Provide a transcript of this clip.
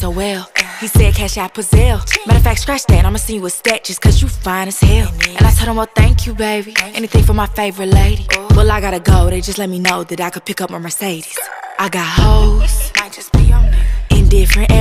so well. He said, Cash out Pazelle. Matter of fact, scratch that. I'ma see you a stat just cause you fine as hell. And I told him, Well, thank you, baby. Anything for my favorite lady. Well, I gotta go. They just let me know that I could pick up my Mercedes. I got hoes in different areas.